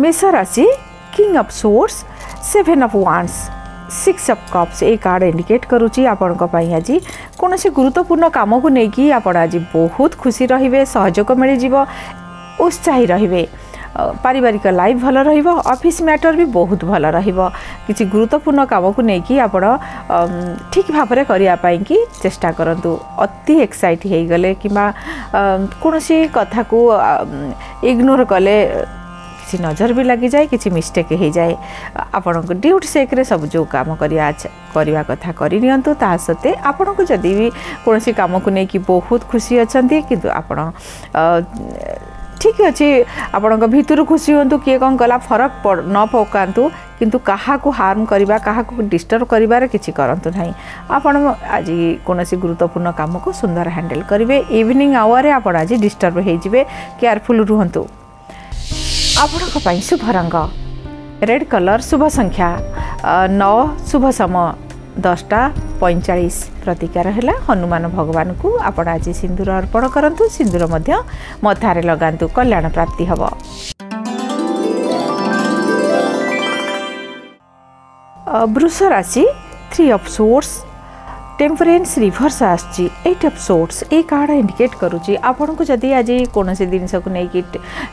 मेषा राशि king of swords seven of wands six of cups ये card indicate करुच्ची आपण आज कौन से गुरुत्वपूर्ण कम को लेकिन आपड़ आज बहुत खुशी रे सहयोग मिल उत्साही रे पारिवारिक लाइफ भल रफिस् मैटर भी बहुत भल रिस गुरुत्वपूर्ण कमको नै आप ठिक भावर कि चेष्टा गरु अति एक्सइट हैगले कम्बा कथा कथाको इग्नोर कले कि नजरबि लागटेक जाए आपण सेके सब जो काम कथा गरिदिसि को नै बहुत खुसी अनि आप ठिक अझ आपुरु खुसी हुँदो कि कन् गला फरक को हार्म कहाँको डिस्टर्बार कि नै आप आज कि गुरुत्वपूर्ण काम सुन्दर ह्यान्डल गरे इभिनिङ आवरे आज डिस्टर्बजि केयरफुल रुहन्थु आपणको पनि शुभ रङ्ग रेड कलर संख्या न शुभ सम दसटा पैँचाइस प्रतिकार होला हनुमान भगवानको आज सिन्दुर अर्पण गरु मथारे मथार कल्याण प्राप्ति हे वृष राशि three of swords temperance reverse আসছে এইট অফ সোর্টস এই কার্ড ইন্ডিকেট করুছি আপনার যদি আজ কোণী জিনিসক নিয়ে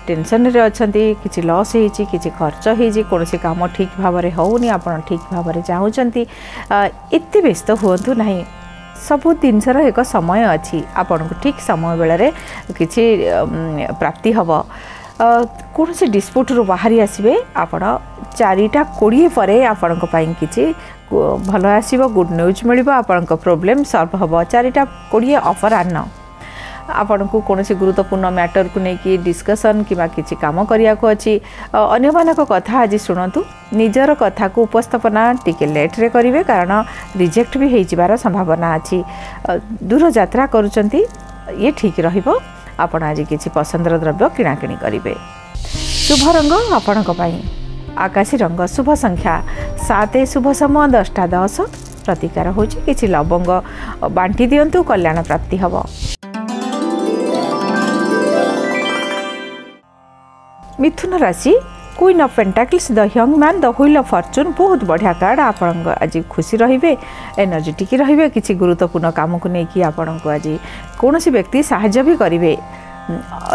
টেনশনরে অনেক কিছু লস হয়েছি কিছু খরচ হয়েছি কোণী কাম ঠিক ভাবে হোনি আপনার ঠিক ভাবে চাহুমান এত ব্যস্ত হুঁতু না ସବୁ ଜିନିଷର ଏକ ସମୟ ଅଛି ଆପଣଙ୍କୁ ଠିକ୍ ସମୟ ବେଳାରେ କିଛି ପ୍ରାପ୍ତି ହେବ କୌଣସି ଡିସ୍ପ୍ୟୁଟ୍ରୁ ବାହାରି ଆସିବେ ଆପଣ ଚାରିଟା କୋଡ଼ିଏ ପରେ ଆପଣଙ୍କ ପାଇଁ କିଛି भला आस गुड न्युज मिल्य आपणको प्रोब्लेम सल्भ हे चारिटा कडिए अपराह आपणको कसरी गुरुत्वपूर्ण म्याटरको नै डिस्कसन किम्बा काम गर्छ अन्य म कथा आज शुणु निजर कथाको उपस्थना टिक लेट्रे गरे कारण रिजेक्टि संभावना जना दूर जाँदै इक्व्य आज कि पसन्दर द्रव्य किकिण गरे शुभरङ आपण आकाशी रंग रङ्ग शुभसङ्ख्या सात शुभ समय दसटा दस प्रतिकार हौ बांटी बान्टि कल्याण प्राप्ति हे मिथुन राशि queen of pentacles the the wheel of fortune बहुत बढिया कर्ड आपण आज खुसी रे एनर्जेटिक रे गुरुपूर्ण कामको नै आपि कनौँसी व्यक्ति साहज भी कि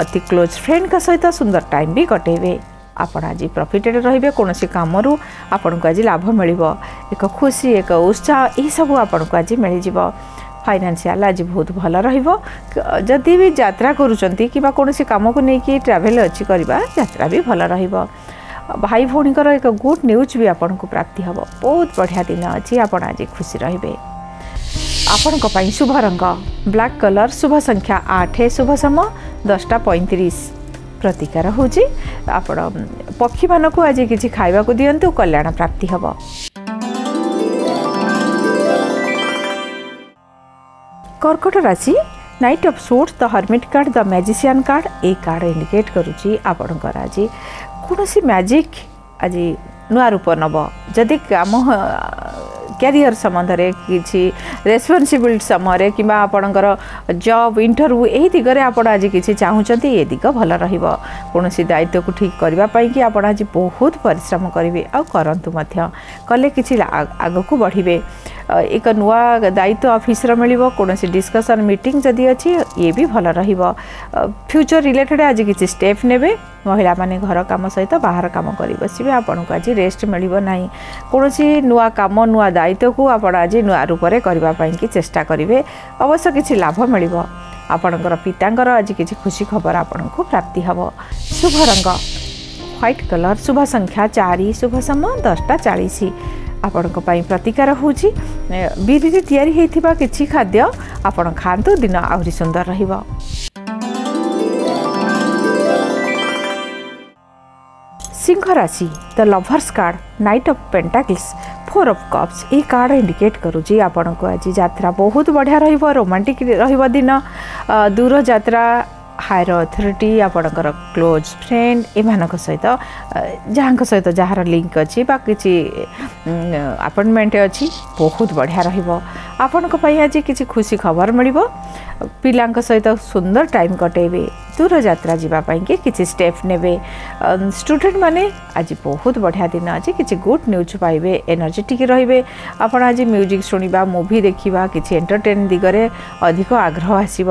अति क्लोज फ्रेन्डका सहित सुंदर टाइम भी कटेबे आपण आज प्रफिटेड रे कौन कमरू आपन को आज लाभ मिल एक खुशी एक उत्साह यह सब आपन को आज मिल जा फाइनेसियाल आज बहुत भल रदि भी जरा करोसी कम को लेकिन ट्रावेल अच्छी करवा जरा भी भल रई भर एक गुड न्यूज भी आपन को प्राप्ति हे बहुत बढ़िया दिन अच्छी आपड़ आज खुशी रे आपण शुभ रंग ब्लाक कलर शुभ संख्या आठ शुभ सम दसटा पैंतीस ପ୍ରତିକାର ହେଉଛି ଆପଣ ପକ୍ଷୀମାନଙ୍କୁ ଆଜି କିଛି ଖାଇବାକୁ ଦିଅନ୍ତୁ କଲ୍ୟାଣ ପ୍ରାପ୍ତି ହେବ କର୍କଟ ରାଶି knight of swords the hermit card the magician card ଏଇ କାର୍ଡ଼ ଇଣ୍ଡିକେଟ୍ କରୁଛି ଆପଣଙ୍କର ଆଜି କୌଣସି ମ୍ୟାଜିକ୍ ଆଜି ନୂଆ ରୂପ ନେବ ଯଦି କାମ କ୍ୟାରିୟର ସମ୍ବନ୍ଧରେ କିଛି ରେସ୍ପନ୍ସିବିଲିଟି ସମୟରେ କିମ୍ବା ଆପଣଙ୍କର ଜବ୍ ଇଣ୍ଟରଭ୍ୟୁ ଏହି ଦିଗରେ ଆପଣ ଆଜି କିଛି ଚାହୁଁଛନ୍ତି ଏ ଦିଗ ଭଲ ରହିବ କୌଣସି ଦାୟିତ୍ୱକୁ ଠିକ୍ କରିବା ପାଇଁକି ଆପଣ ଆଜି ବହୁତ ପରିଶ୍ରମ କରିବେ ଆଉ କରନ୍ତୁ ମଧ୍ୟ କଲେ କିଛି ଆଗକୁ ବଢ଼ିବେ एक नुआ नुवा दा अफिस र मियो किसिस डिकसन मिट जेबि भएर रह फ्युचर रिलेटेड आज कि स्टेप ने महिला म घर कम सहित बाह्र कम गरिबसे आपि रेस्ट मियो नै किन नुआ कम नुवा दायित्वको आज नूपर चेष्टाक अवश्य कि लाभ मियो आपण्ड पिता खुशी खबर आपणको प्राप्ति हे रंग हाइट कलर शुभ संख्या चार शुभ समय दसटा चालिस आपण प्रतिकार ପ୍ରତିକାର ହେଉଛି ବିରିରେ ତିଆରି ହୋଇଥିବା କିଛି ଖାଦ୍ୟ ଆପଣ ଖାଆନ୍ତୁ ଦିନ ଆହୁରି सिंह राशि the lovers card knight of pentacles four of cups ये कार्ड इंडिकेट करुच्ची आपण को आज यात्रा बहुत बढ़िया रोमांटिक रोमान दिन दूर यात्रा ହାୟର ଅଥରିଟି ଆପଣଙ୍କର କ୍ଲୋଜ୍ ଫ୍ରେଣ୍ଡ ଏମାନଙ୍କ ସହିତ ଯାହାଙ୍କ ସହିତ ଯାହାର ଲିଙ୍କ ଅଛି ବା କିଛି ଆପଏଣ୍ଟମେଣ୍ଟ ଅଛି ବହୁତ ବଢ଼ିଆ ରହିବ ଆପଣଙ୍କ ପାଇଁ ଆଜି କିଛି ଖୁସି ଖବର ମିଳିବ ପିଲାଙ୍କ ସହିତ ସୁନ୍ଦର ଟାଇମ୍ କଟେଇବେ ଦୂର ଯାତ୍ରା ଯିବା ପାଇଁକି କିଛି ଷ୍ଟେପ୍ ନେବେ ଷ୍ଟୁଡେଣ୍ଟମାନେ ଆଜି ବହୁତ ବଢ଼ିଆ ଦିନ ଅଛି କିଛି ଗୁଡ୍ ନ୍ୟୁଜ୍ ପାଇବେ ଏନର୍ଜେଟିକ୍ ରହିବେ ଆପଣ ଆଜି ମ୍ୟୁଜିକ୍ ଶୁଣିବା ମୁଭି ଦେଖିବା କିଛି ଏଣ୍ଟରଟେନ୍ ଦିଗରେ ଅଧିକ ଆଗ୍ରହ ଆସିବ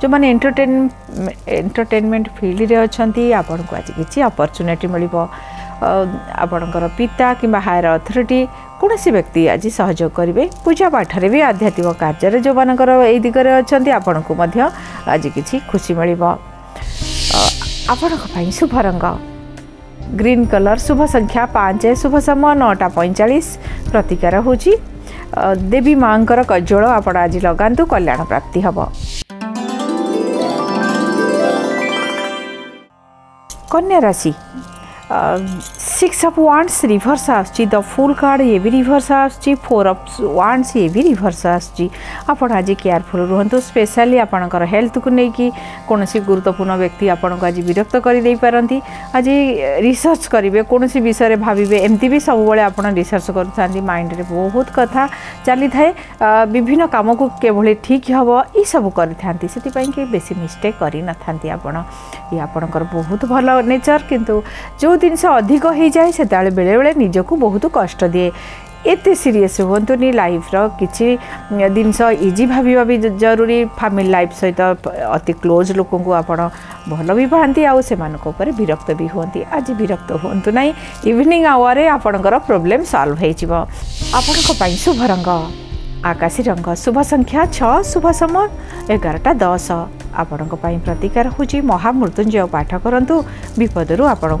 ଯେଉଁମାନେ ଏଣ୍ଟରଟେନ୍ ଏଣ୍ଟରଟେନମେଣ୍ଟ ଫିଲ୍ଡରେ ଅଛନ୍ତି ଆପଣଙ୍କୁ ଆଜି କିଛି ଅପରଚ୍ୟୁନିଟି ମିଳିବ ଆପଣଙ୍କର ପିତା କିମ୍ବା ହାୟର ଅଥରିଟି କୌଣସି ବ୍ୟକ୍ତି ଆଜି ସହଯୋଗ କରିବେ ପୂଜାପାଠରେ ବି ଆଧ୍ୟାତ୍ମିକ କାର୍ଯ୍ୟରେ ଯେଉଁମାନଙ୍କର ଏଇ ଦିଗରେ ଅଛନ୍ତି ଆପଣଙ୍କୁ ମଧ୍ୟ ଆଜି କିଛି ଖୁସି ମିଳିବ ଆପଣଙ୍କ ପାଇଁ ଶୁଭ ରଙ୍ଗ ଗ୍ରୀନ୍ କଲର୍ ଶୁଭ ସଂଖ୍ୟା ପାଞ୍ଚ ଶୁଭ ସମୟ ନଅଟା ପଇଁଚାଳିଶ ପ୍ରତିକାର ହେଉଛି ଦେବୀ ମାଆଙ୍କର କଜଳ ଆପଣ ଆଜି ଲଗାନ୍ତୁ କଲ୍ୟାଣ ପ୍ରାପ୍ତି ହେବ con six of wands reverse आସୁଛି the fool card ଇଏ ବି ରିଭର୍ସ ଆସୁଛି ଫୋର୍ ଅଫ୍ ୱାନ୍ସ ଇଏ ବି ରିଭର୍ସ ଆସୁଛି ଆପଣ ଆଜି କେୟାରଫୁଲ୍ ରୁହନ୍ତୁ ସ୍ପେଶାଲି ଆପଣଙ୍କର ହେଲ୍ଥକୁ ନେଇକି କୌଣସି ଗୁରୁତ୍ୱପୂର୍ଣ୍ଣ ବ୍ୟକ୍ତି ଆପଣଙ୍କୁ ଆଜି ବିରକ୍ତ କରିଦେଇପାରନ୍ତି ଆଜି ରିସର୍ଚ୍ଚ କରିବେ କୌଣସି ବିଷୟରେ ଭାବିବେ ଏମିତି ବି ସବୁବେଳେ ଆପଣ ରିସର୍ଚ୍ଚ କରୁଥାନ୍ତି ମାଇଣ୍ଡରେ ବହୁତ କଥା ଚାଲିଥାଏ ବିଭିନ୍ନ କାମକୁ କିଭଳି ଠିକ୍ ହେବ ଏସବୁ କରିଥାନ୍ତି ସେଥିପାଇଁ କି ବେଶୀ ମିଷ୍ଟେକ୍ କରିନଥାନ୍ତି ଆପଣ ଇଏ ଆପଣଙ୍କର ବହୁତ ଭଲ ନେଚର୍ କିନ୍ତୁ ଯେଉଁ 300 অধিক হেই যায় setaळे बेळे बेळे নিজକୁ বহুত কষ্ট দিয়ে এতে সিরিয়াস হোন্তুনি লাইফ ৰ কিচি দিনছ ইজি ভাবি ভাবি জৰুৰী ফ্যামিলি লাইফ সৈতে অতি ক্লোজ লোকক আপোনা ভনবি পান্তি আৰু সেমানক ওপৰে বিৰক্ত বি হোந்தி আজি বিৰক্ত হোন্তু নাই ইভিনিং আৱৰে আপোনকৰ প্ৰবলেম সলভ হৈ যিব আপোনকৈ পৈসু বৰং আকাশী ৰং শুভ সংখ্যা 6 শুভ সময় 11টা 10 আপোনক পাই প্রতিকার হ'জি মহা মূর্তুনজিও পাঠ কৰন্তু বিপদৰো আপোনক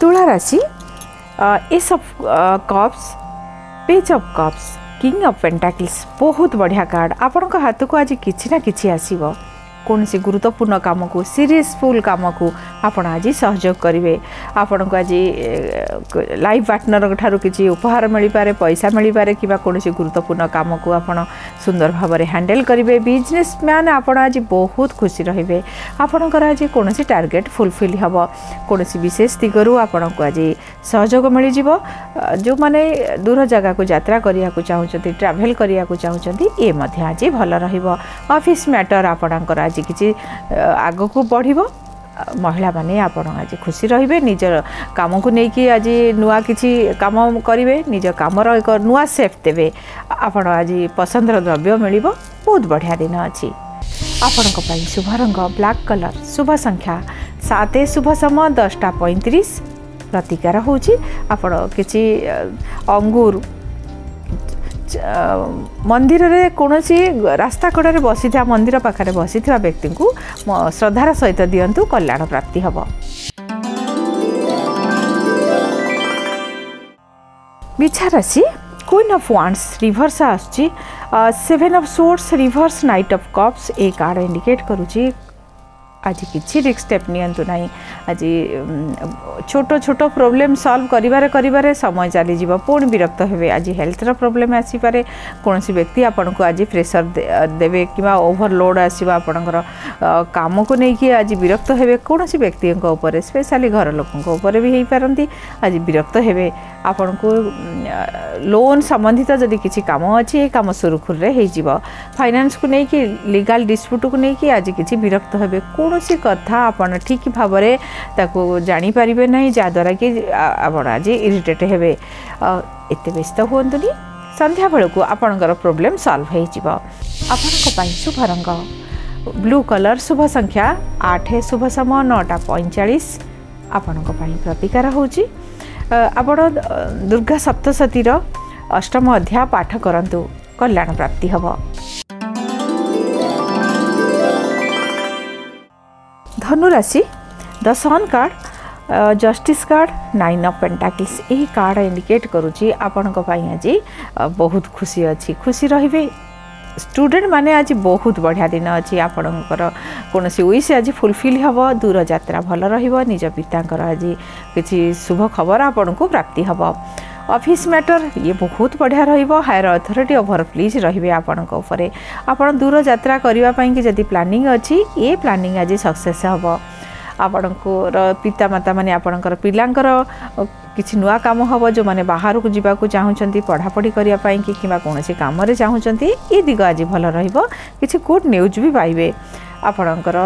তুলা ৰাশি ace of cups page of cups king of pentacles বহুত বঢ়িয়া কার্ড আপোনক হাততক আজি কিচি না কিচি আহিব। କୌଣସି ଗୁରୁତ୍ୱପୂର୍ଣ୍ଣ କାମକୁ ସିରିୟସଫୁଲ୍ କାମକୁ ଆପଣ ଆଜି ସହଯୋଗ କରିବେ ଆପଣଙ୍କୁ ଆଜି ଲାଇଫ୍ ପାର୍ଟନରଙ୍କ ଠାରୁ କିଛି ଉପହାର ମିଳିପାରେ ପଇସା ମିଳିପାରେ କିମ୍ବା କୌଣସି ଗୁରୁତ୍ୱପୂର୍ଣ୍ଣ କାମକୁ ଆପଣ ସୁନ୍ଦର ଭାବରେ ହ୍ୟାଣ୍ଡେଲ୍ କରିବେ ବିଜନେସ୍ ମ୍ୟାନ୍ ଆପଣ ଆଜି ବହୁତ ଖୁସି ରହିବେ ଆପଣଙ୍କର ଆଜି କୌଣସି ଟାର୍ଗେଟ୍ ଫୁଲଫିଲ୍ ହେବ କୌଣସି ବିଶେଷ ଦିଗରୁ ଆପଣଙ୍କୁ ଆଜି ସହଯୋଗ ମିଳିଯିବ ଯେଉଁମାନେ ଦୂର ଜାଗାକୁ ଯାତ୍ରା କରିବାକୁ ଚାହୁଁଛନ୍ତି ଟ୍ରାଭେଲ୍ କରିବାକୁ ଚାହୁଁଛନ୍ତି ଏ ମଧ୍ୟ ଆଜି ଭଲ ରହିବ ଅଫିସ୍ ମ୍ୟାଟର୍ ଆପଣଙ୍କର ଆଜି को बढि महिला मैले आज खुसी रहे निज कामको नै आज नाम निज कमर एक नुवा सेप दे आपो आज पसन्दर द्रव्य मिल्य बहुत बढिया दिन अझ आप शुभरङ्ग ब्लाक कलर शुभ संख्या सात शुभ समय दसटा पैँतिस प्रतिकार हौ कि अङ्गुर ମନ୍ଦିରରେ କୌଣସି ରାସ୍ତା କଡ଼ରେ ବସିଥିବା ମନ୍ଦିର ପାଖରେ ବସିଥିବା ବ୍ୟକ୍ତିଙ୍କୁ ଶ୍ରଦ୍ଧାର ସହିତ ଦିଅନ୍ତୁ କଲ୍ୟାଣ ପ୍ରାପ୍ତି ହେବ ବିଛା ରାଶି କୁଇନ୍ ଅଫ୍ ୱାଣ୍ଡସ୍ ରିଭର୍ସ ଆସୁଛି seven of swords reverse knight of cups A card indicate କରୁଛି आज किसी रिक्स स्टेप निजी छोट छोट प्रोब्लेम सल्व कर समय चली जा पुणी विरक्त हो हेल्थर प्रोब्लेम आसपे कौन सी व्यक्ति आपन को आज प्रेसर देवे कि ओभरलोड आसवा आपण कम को लेकिन आज विरक्त होते कौन सी व्यक्ति स्पेशली घर लोक भी हो पारती आज विरक्त हो ଆପଣଙ୍କୁ ଲୋନ୍ ସମ୍ବନ୍ଧିତ ଯଦି କିଛି କାମ ଅଛି ଏ କାମ ସୁରୁଖୁରୁରେ ହେଇଯିବ ଫାଇନାନ୍ସକୁ ନେଇକି ଲିଗାଲ୍ ଡିସ୍ପ୍ୟୁଟ୍କୁ ନେଇକି ଆଜି କିଛି ବିରକ୍ତ ହେବେ କୌଣସି କଥା ଆପଣ ଠିକ୍ ଭାବରେ ତାକୁ ଜାଣିପାରିବେ ନାହିଁ ଯାହାଦ୍ୱାରା କି ଆପଣ ଆଜି ଇରିଟେଟ୍ ହେବେ ଏତେ ବ୍ୟସ୍ତ ହୁଅନ୍ତୁନି ସନ୍ଧ୍ୟା ବେଳକୁ ଆପଣଙ୍କର ପ୍ରୋବ୍ଲେମ୍ ସଲ୍ଭ ହେଇଯିବ ଆପଣଙ୍କ ପାଇଁ ଶୁଭ ରଙ୍ଗ ବ୍ଲୁ କଲର୍ ଶୁଭ ସଂଖ୍ୟା ଆଠ ଶୁଭ ସମୟ ନଅଟା ପଇଁଚାଳିଶ ଆପଣଙ୍କ ପାଇଁ ପ୍ରତିକାର ହେଉଛି ଆପଣ ଦୁର୍ଗା ସପ୍ତଶତୀର ଅଷ୍ଟମ ଅଧ୍ୟାୟ ପାଠ କରନ୍ତୁ କଲ୍ୟାଣ ପ୍ରାପ୍ତି ହେବ ଧନୁରାଶି the sun card justice card nine of pentacles ଏହି କାର୍ଡ଼ ଇଣ୍ଡିକେଟ୍ କରୁଛି ଆପଣଙ୍କ ପାଇଁ ଆଜି ବହୁତ ଖୁସି ଅଛି ଖୁସି ରହିବେ स्टूडेंट मैंने आज बहुत बढ़िया दिन अच्छी आपण कौन सी आज फुलफिल हे दूर जात्रा भल रज पिता आज किसी शुभ खबर आपण को प्राप्ति हम ऑफिस मैटर ये बहुत बढ़िया रायर अथॉरिटी ओवर प्लीज रे आपण दूर जात्रा करने जदि प्लानिंग अच्छी ये प्लानिंग आज सक्से हम आपण को पितामाता मैंने आपणकर पा कि नुआ कम हम जो मैंने बाहर को जीवाक चाहूँ पढ़ापढ़ी करने कि कौन काम चाहूँ ये दिग आज भल रही गुड न्यूज भी पाइबे आपणकर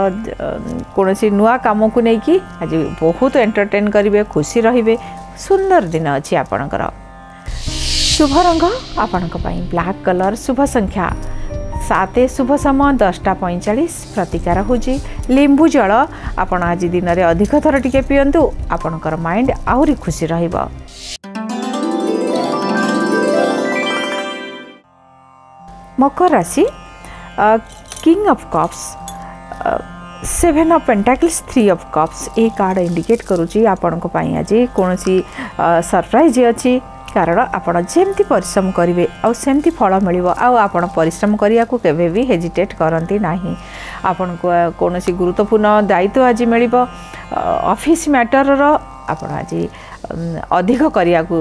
कौन नुआ कम को कि आज बहुत एंटरटेन करेंगे खुशी रे सुंदर दिन अच्छी आपणकर शुभ रंग आपण ब्लाक कलर शुभ संख्या सात शुभ समय दसटा पैँचालिस प्रतिकार हुन्छ लिम्बु जल आपन आज दिन अधिक थोर टिकै पियन्तु माइंड आउरी खुशी रह मकर राशि king of cups seven of pentacles three of cups pi indicate गर्नु सरप्राइज अझै କାରଣ ଆପଣ ଯେମିତି ପରିଶ୍ରମ କରିବେ ଆଉ ସେମିତି ଫଳ ମିଳିବ ଆଉ ଆପଣ ପରିଶ୍ରମ କରିବାକୁ କେବେ ବି ହେଜିଟେଟ୍ କରନ୍ତି ନାହିଁ ଆପଣଙ୍କୁ କୌଣସି ଗୁରୁତ୍ୱପୂର୍ଣ୍ଣ ଦାୟିତ୍ୱ ଆଜି ମିଳିବ ଅଫିସ୍ ମ୍ୟାଟରର ଆପଣ ଆଜି ଅଧିକ କରିବାକୁ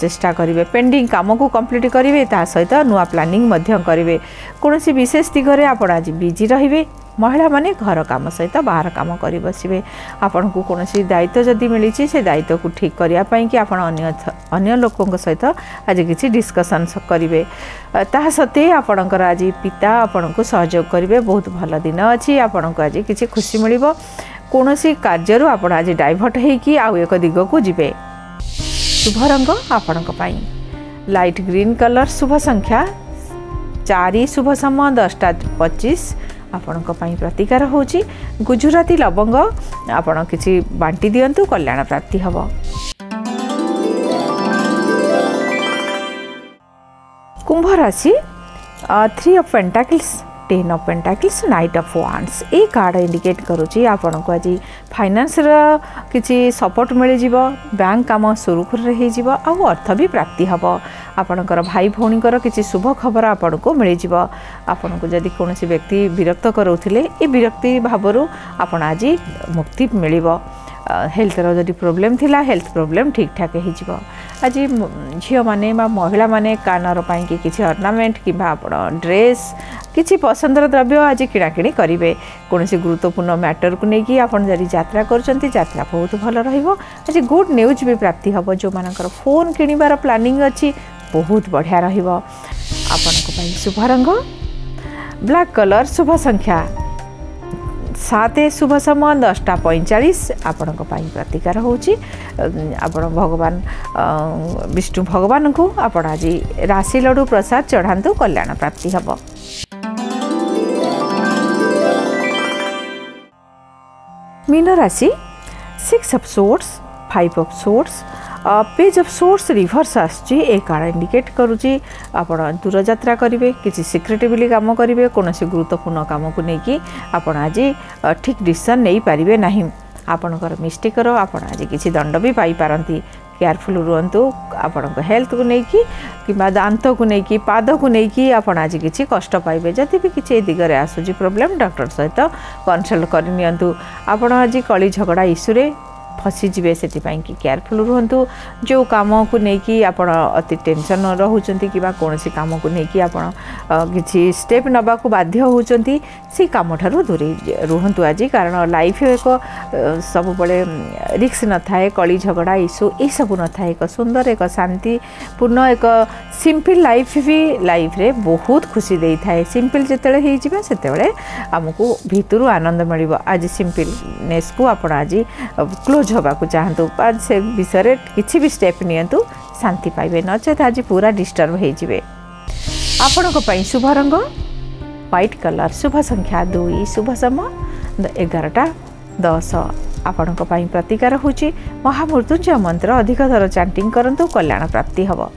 ଚେଷ୍ଟା କରିବେ ପେଣ୍ଡିଂ କାମକୁ କମ୍ପ୍ଲିଟ୍ କରିବେ ତା ସହିତ ନୂଆ ପ୍ଲାନିଂ ମଧ୍ୟ କରିବେ କୌଣସି ବିଶେଷ ଦିଗରେ ଆପଣ ଆଜି ବିଜି ରହିବେ ମହିଳାମାନେ ଘର କାମ ସହିତ ବାହାର କାମ କରି ବସିବେ ଆପଣଙ୍କୁ କୌଣସି ଦାୟିତ୍ୱ ଯଦି ମିଳିଛି ସେ ଦାୟିତ୍ୱକୁ ଠିକ୍ କରିବା ପାଇଁକି ଆପଣ ଅନ୍ୟ ଅନ୍ୟ ଲୋକଙ୍କ ସହିତ ଆଜି କିଛି ଡିସ୍କସନ୍ କରିବେ ତାହା ସତ୍ତ୍ୱେ ଆପଣଙ୍କର ଆଜି ପିତା ଆପଣଙ୍କୁ ସହଯୋଗ କରିବେ ବହୁତ ଭଲ ଦିନ ଅଛି ଆପଣଙ୍କୁ ଆଜି କିଛି ଖୁସି ମିଳିବ କୌଣସି କାର୍ଯ୍ୟରୁ ଆପଣ ଆଜି ଡାଇଭର୍ଟ ହୋଇକି ଆଉ ଏକ ଦିଗକୁ ଯିବେ ଶୁଭ ରଙ୍ଗ ଆପଣଙ୍କ ପାଇଁ ଲାଇଟ୍ ଗ୍ରୀନ୍ କଲର୍ ଶୁଭ ସଂଖ୍ୟା ଚାରି ଶୁଭ ସମୟ ଦଶଟା ପଚିଶ ଆପଣଙ୍କ ପାଇଁ ପ୍ରତିକାର ହେଉଛି ଗୁଜୁରାତି ଲବଙ୍ଗ ଆପଣ କିଛି ବାଣ୍ଟି ଦିଅନ୍ତୁ କଲ୍ୟାଣ ପ୍ରାପ୍ତି ହେବ କୁମ୍ଭ ରାଶି three of pentacles ten of pentacles knight of wands ଏଇ କାର୍ଡ଼ ଇଣ୍ଡିକେଟ୍ କରୁଛି ଆପଣଙ୍କୁ ଆଜି ଫାଇନାନ୍ସର କିଛି ସପୋର୍ଟ ମିଳିଯିବ ବ୍ୟାଙ୍କ କାମ ସୁରୁଖୁରୁରେ ହୋଇଯିବ ଆଉ ଅର୍ଥ ବି ପ୍ରାପ୍ତି ହେବ ଆପଣଙ୍କର ଭାଇ ଭଉଣୀଙ୍କର କିଛି ଶୁଭ ଖବର ଆପଣଙ୍କୁ ମିଳିଯିବ ଆପଣଙ୍କୁ ଯଦି କୌଣସି ବ୍ୟକ୍ତି ବିରକ୍ତ କରାଉଥିଲେ ଏ ବିରକ୍ତି ଭାବରୁ ଆପଣ ଆଜି ମୁକ୍ତି ମିଳିବ हेल्थ रि प्रोब्लेम थी हेल्थ प्रोब्लेम ठीक ठाक हो झी मैने महिला मैंने कानर पाई कि किसी अर्णामेट कि ड्रेस किसी पसंदर द्रव्य आज किणा किणी करेंगे कौन से गुरुत्वपूर्ण मैटर को लेकिन आप जरा करा बहुत भल रही गुड न्यूज भी प्राप्ति हम जो मान फोन किणवार प्लानिंग अच्छी बहुत बढ़िया रही शुभ रंग ब्लाक कलर शुभ संख्या सात शुभ समय दसटा पैंचाश आपण प्रतिकार होपण भगवान विष्णु भगवान को आप आज राशि लड़ू प्रसाद चढ़ात कल्याण प्राप्ति हम मीन राशि six of swords five of swords page of swords reverse ଆସୁଛି ଏ କାର୍ଡ଼ ଇଣ୍ଡିକେଟ୍ କରୁଛି ଆପଣ ଦୂରଯାତ୍ରା କରିବେ କିଛି ସିକ୍ରେଟିଭଲି କାମ କରିବେ କୌଣସି ଗୁରୁତ୍ୱପୂର୍ଣ୍ଣ କାମକୁ ନେଇକି ଆପଣ ଆଜି ଠିକ୍ ଡିସିସନ୍ ନେଇପାରିବେ ନାହିଁ ଆପଣଙ୍କର ମିଷ୍ଟେକ୍ର ଆପଣ ଆଜି କିଛି ଦଣ୍ଡ ବି ପାଇପାରନ୍ତି କେୟାରଫୁଲ୍ ରୁହନ୍ତୁ ଆପଣଙ୍କ ହେଲ୍ଥକୁ ନେଇକି କିମ୍ବା ଦାନ୍ତକୁ ନେଇକି ପାଦକୁ ନେଇକି ଆପଣ ଆଜି କିଛି କଷ୍ଟ ପାଇବେ ଯଦି ବି କିଛି ଏ ଦିଗରେ ଆସୁଛି ପ୍ରୋବ୍ଲେମ୍ ଡକ୍ଟର ସହିତ କନସଲ୍ଟ କରିନିଅନ୍ତୁ ଆପଣ ଆଜି କଳି ଝଗଡ଼ା ଇସ୍ୟୁରେ ଫସିଯିବେ ସେଥିପାଇଁକି କେୟାରଫୁଲ୍ ରୁହନ୍ତୁ ଯେଉଁ କାମକୁ ନେଇକି ଆପଣ ଅତି ଟେନସନ୍ ରହୁଛନ୍ତି କିମ୍ବା କୌଣସି କାମକୁ ନେଇକି ଆପଣ କିଛି ଷ୍ଟେପ୍ ନେବାକୁ ବାଧ୍ୟ ହେଉଛନ୍ତି ସେଇ କାମଠାରୁ ଦୂରେଇ ରୁହନ୍ତୁ ଆଜି କାରଣ ଲାଇଫ୍ ଏକ ସବୁବେଳେ ରିକ୍ସ ନଥାଏ କଳି ଝଗଡ଼ା ଇସୁ ଏଇସବୁ ନଥାଏ ଏକ ସୁନ୍ଦର ଏକ ଶାନ୍ତିପୂର୍ଣ୍ଣ ଏକ ସିମ୍ପଲ୍ ଲାଇଫ୍ ବି ଲାଇଫ୍ରେ ବହୁତ ଖୁସି ଦେଇଥାଏ ସିମ୍ପଲ୍ ଯେତେବେଳେ ହେଇଯିବ ସେତେବେଳେ ଆମକୁ ଭିତରୁ ଆନନ୍ଦ ମିଳିବ ଆଜି ସିମ୍ପଲ୍ନେସ୍କୁ ଆପଣ ଆଜି କ୍ଲୋଜ୍ बुझाकु विषय कि स्टेप नियन्तु शान्ति पाए नचेत आज पुरा डिस्टर्बजे आपणको पनि शुभ रंग हैट कलर शुभ संख्या दुई शुभ सम एघारटा दस आपण प्रतिकार हुन्छ महामृत्युञ्जय मंत्र अधिक थोर च्याटिङ कल्याण प्राप्ति हे